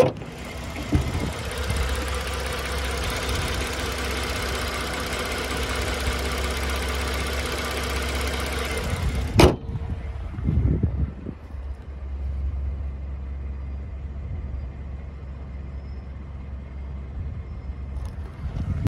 Oh.